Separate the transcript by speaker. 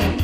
Speaker 1: going?